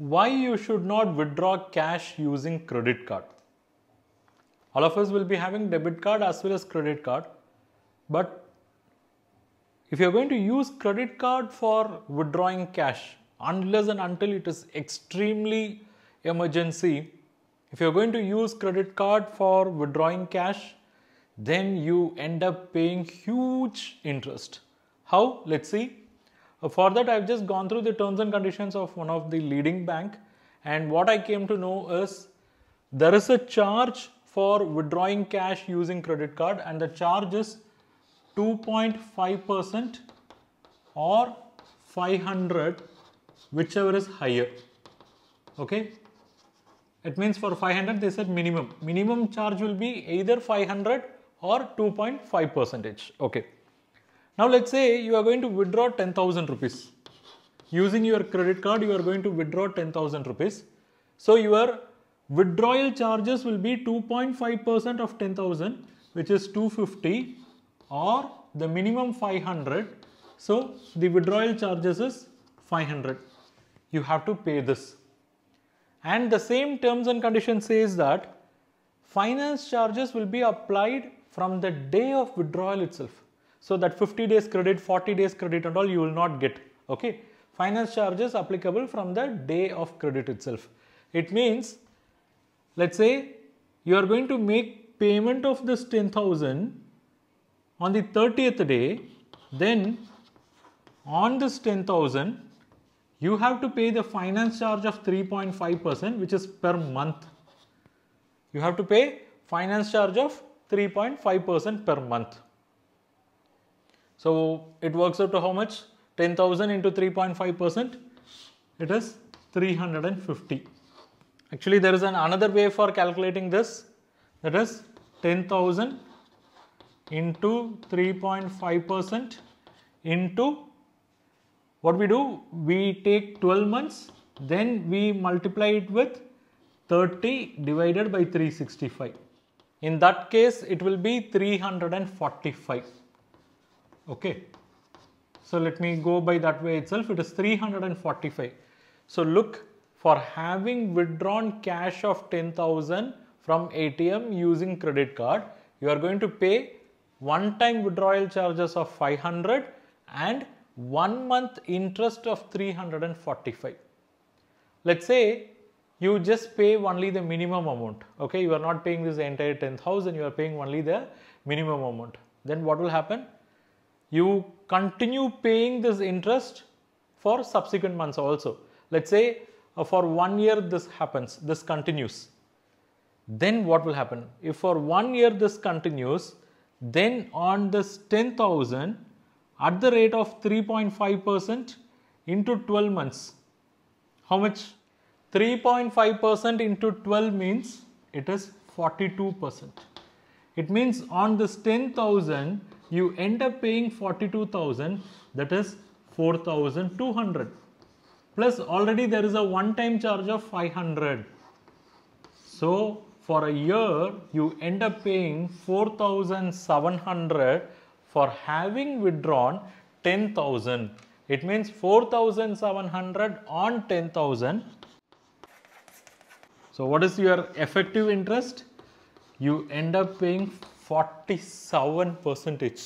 why you should not withdraw cash using credit card. All of us will be having debit card as well as credit card, but if you're going to use credit card for withdrawing cash, unless and until it is extremely emergency, if you're going to use credit card for withdrawing cash, then you end up paying huge interest. How? Let's see. For that, I've just gone through the terms and conditions of one of the leading bank, and what I came to know is there is a charge for withdrawing cash using credit card, and the charge is 2.5% or 500 whichever is higher. Okay? It means for 500 they said minimum. Minimum charge will be either 500 or 2.5 percentage. Okay now let's say you are going to withdraw 10000 rupees using your credit card you are going to withdraw 10000 rupees so your withdrawal charges will be 2.5 percent of 10000 which is 250 or the minimum 500. So the withdrawal charges is 500. You have to pay this. And the same terms and conditions says that finance charges will be applied from the day of withdrawal itself. So that 50 days credit, 40 days credit and all you will not get. Okay. Finance charges applicable from the day of credit itself. It means, let's say you are going to make payment of this 10,000 on the 30th day, then on this 10,000, you have to pay the finance charge of 3.5% which is per month. You have to pay finance charge of 3.5% per month. So it works out to how much? 10,000 into 3.5%, it is 350. Actually, there is an another way for calculating this. That is 10,000 into 3.5 percent into what we do? We take 12 months then we multiply it with 30 divided by 365 in that case it will be 345 okay so let me go by that way itself it is 345 so look for having withdrawn cash of 10000 from atm using credit card you are going to pay one time withdrawal charges of 500 and one month interest of 345. Let's say you just pay only the minimum amount. Okay, you are not paying this entire 10,000, you are paying only the minimum amount. Then what will happen? You continue paying this interest for subsequent months also. Let's say uh, for one year this happens, this continues. Then what will happen? If for one year this continues, then on this 10,000 at the rate of 3.5 percent into 12 months. How much? 3.5 percent into 12 means it is 42 percent. It means on this 10,000 you end up paying 42,000 that is 4,200 plus already there is a one time charge of 500. So for a year you end up paying 4700 for having withdrawn 10000 it means 4700 on 10000 so what is your effective interest you end up paying 47 percentage